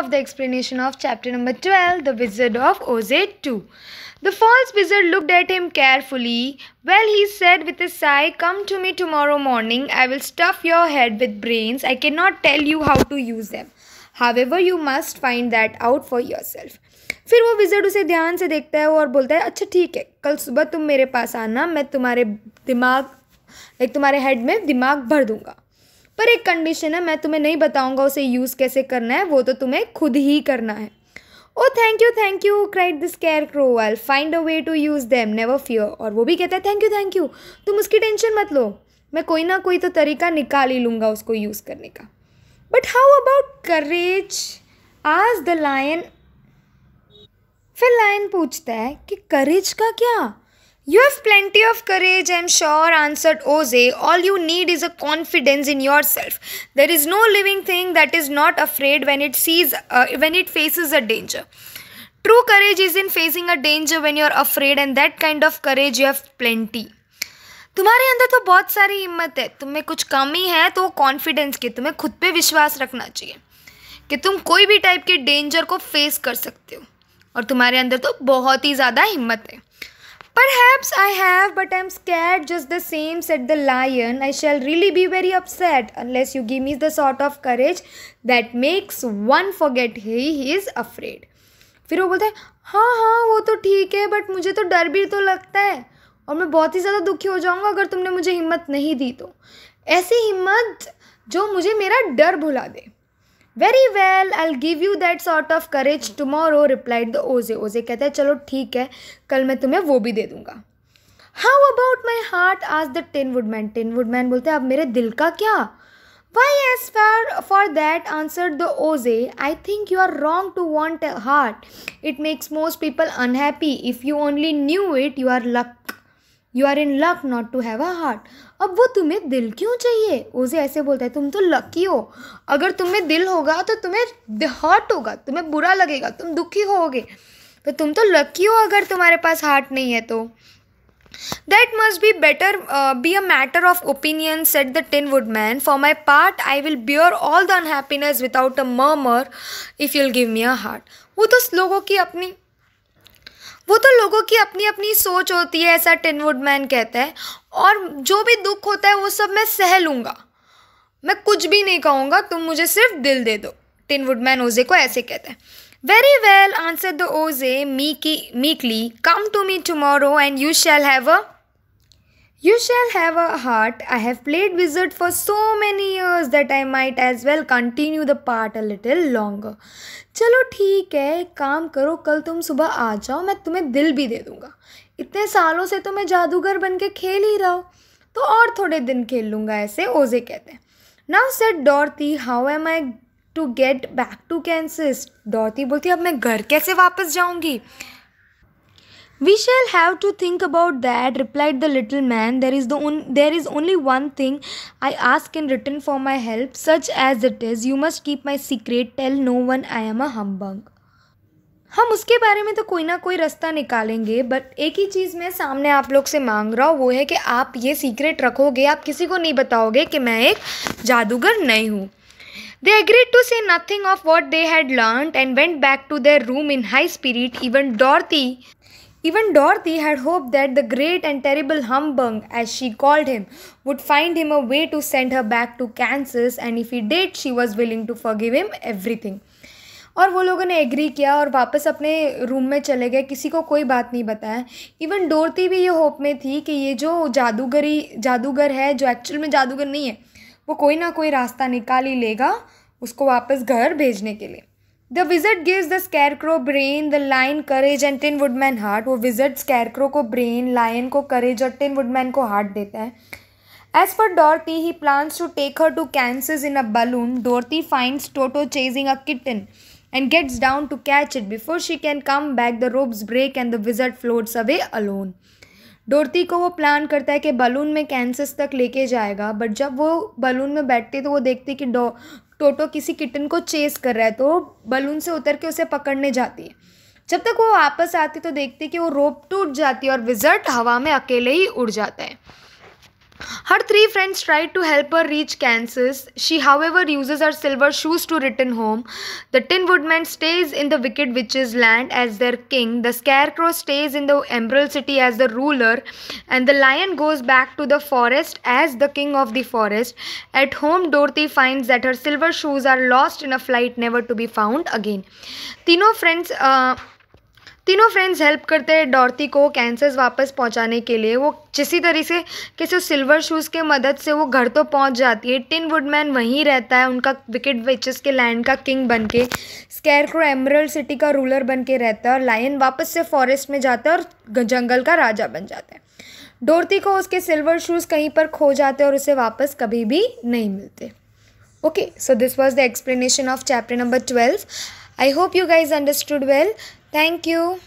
of the explanation of chapter number 12, The Wizard of Oz 2. The false wizard looked at him carefully. Well, he said with a sigh, Come to me tomorrow morning. I will stuff your head with brains. I cannot tell you how to use them. However, you must find that out for yourself. फिर वो wizard उसे ध्यान से देखता है और बोलता है अच्छा ठीक है कल सुबह तुम मेरे पास आना मैं तुम्हारे दिमाग एक तुम्हारे हेड में दिमाग भर दूँगा पर एक कंडीशन है, मैं तुम्हें नहीं बताऊँगा उसे यूज़ कैसे करना है, वो तो तुम्हें खुद ही करना है। ओ thank you thank you cried this care crow I find a way to use them never fear और वो भी कहता है थैंक यू थैंक यू तुम उसकी टेंशन मत लो। मैं कोई ना कोई तो तरीका निकाल ही लूँगा उसको यूज़ करने का। बट हाउ अबाउट करेज आज द लायन फिर लायन पूछता है कि करेज का क्या? You have plenty of courage, I'm sure, answered Oze. All you need is a confidence in yourself. There is no living thing that is not afraid when it sees uh, when it faces a danger. True courage is in facing a danger when you're afraid, and that kind of courage you have plenty. तुम्हारे अंदर तो बहुत सारी हिम्मत है तुम्हें कुछ कमी है तो कॉन्फिडेंस की तुम्हें खुद पे विश्वास रखना चाहिए कि तुम कोई भी टाइप के डेंजर को फेस कर सकते हो और तुम्हारे अंदर तो बहुत ही ज़्यादा हिम्मत है Perhaps I have, but I'm scared just the same, said the lion. I shall really be very upset unless you give me the sort of courage that makes one forget he is afraid. फिर वो बोलता है हाँ हाँ वो तो ठीक है बट मुझे तो डर भी तो लगता है और मैं बहुत ही ज़्यादा दुखी हो जाऊँगा अगर तुमने मुझे हिम्मत नहीं दी तो ऐसी हिम्मत जो मुझे मेरा डर भुला दे very well I give you that sort of courage tomorrow replied the Oz Oz कहते हैं, चलो, ठीक है, कल मैं तुम्हें वो भी दे दूँगा. हाउ अबाउट माई हार्ट आज the tin woodman tin woodman बोलते हैं, अब मेरे दिल का क्या? Why as far for that answer the Oz I think you are wrong to want heart it makes most people unhappy if you only knew it you are luck you are in luck not to have a heart अब वो तुम्हें दिल क्यों चाहिए? उसे ऐसे बोलता है, तुम तो लकी हो। अगर तुम्हें दिल होगा तो तुम्हें हार्ट होगा, तुम्हें बुरा लगेगा, तुम दुखी होगे। तो तुम तो लकी हो अगर तुम्हारे पास हार्ट नहीं है तो। That must be better be a matter of opinion said the tin woodman for my part I will bear all the unhappiness without a murmur if you'll give me a heart वो तो लोगों की अपनी वो तो लोगों की अपनी अपनी सोच होती है, ऐसा टिन वुडमैन कहता है। और जो भी दुख होता है, वो सब मैं सह लूँगा। मैं कुछ भी नहीं कहूँगा, तुम मुझे सिर्फ़ दिल दे दो। टिन वुडमैन ओजे को ऐसे कहता है। Very well answer the Oz मी की meekly come to me tomorrow and you shall have a You shall have a heart. I have played wizard for so many years that I might as well continue the part a little longer. चलो ठीक है, एक काम करो, कल तुम सुबह आ जाओ, मैं तुम्हें दिल भी दे दूँगा इतने सालों से तो मैं जादूगर बन के खेल ही रहा हूँ तो और थोड़े दिन खेल लूँगा, ऐसे ओजे कहते हैं now said Dorothy how am I to get back to Kansas Dorothy बोलती, अब मैं घर कैसे वापस जाऊँगी We shall have to think about that, replied the little man. There is, the on, there is only one thing I ask in return for my help, such as it is. You must keep my secret. Tell no one I am a humbug. हम उसके बारे में तो कोई ना कोई रास्ता निकालेंगे बट एक ही चीज़ मैं सामने आप लोग से मांग रहा हूँ वो है कि आप ये सीक्रेट रखोगे आप किसी को नहीं बताओगे कि मैं एक जादूगर नहीं हूँ They agreed to say nothing of what they had learned and went back to their room in high spirit. Even Dorothy Even Dorothy had hoped that the great and terrible humbug, as she called him, would find him a way to send her back to Kansas, and if he did, she was willing to forgive him everything. और वो लोगों ने agree किया और वापस अपने room में चले गए किसी को कोई बात नहीं बताया इवन डोरती भी ये होप में थी कि ये जो जादूगरी जादूगर है जो एक्चुअल में जादूगर नहीं है वो कोई ना कोई रास्ता निकाल ही लेगा उसको वापस घर भेजने के लिए the wizard gives the scarecrow brain the lion courage and tin woodman heart वो विजट स्कैरक्रो को ब्रेन लायन को करेज और टिन वुडमैन को हार्ट देता है। As for Dorothy he plans to take her to Kansas in a balloon Dorothy finds Toto chasing a kitten and gets down to catch it before she can come back. The ropes break and the wizard floats away alone. Dorothy को वो plan करता है कि balloon में Kansas तक लेके जाएगा but जब वो बलून में बैठती तो वो देखती कि टोटो किसी किटन को चेस कर रहा है तो बलून से उतर के उसे पकड़ने जाती है। जब तक वो वापस आती तो देखती कि वो रोप टूट जाती है और विजर्ट हवा में अकेले ही उड़ जाता है। Her three friends try to help her reach Kansas. She, however, uses her silver shoes to return home. The Tin Woodman stays in the Wicked Witch's land as their king. The Scarecrow stays in the Emerald City as the ruler. And the Lion goes back to the forest as the king of the forest. At home, Dorothy finds that her silver shoes are lost in a flight never to be found again. Tino friends. Uh, तीनों friends help करते हैं डॉर्ती को cancers वापस पहुँचाने के लिए। वो जिसी तरीके से किसी सिल्वर शूज़ के मदद से वो घर तो पहुँच जाती है। टिन वुडमैन वहीं रहता है, उनका विकेट विचेस के लैंड का किंग बन के स्कैरक्रो एमरल्ड सिटी का रूलर बन के रहता है और लायन वापस से फॉरेस्ट में जाता है और जंगल का राजा बन जाता है। डोरती को उसके सिल्वर शूज़ कहीं पर खो जाते और उसे वापस कभी भी नहीं मिलते। Okay so this was the explanation of chapter number twelve I hope you guys understood well. Thank you.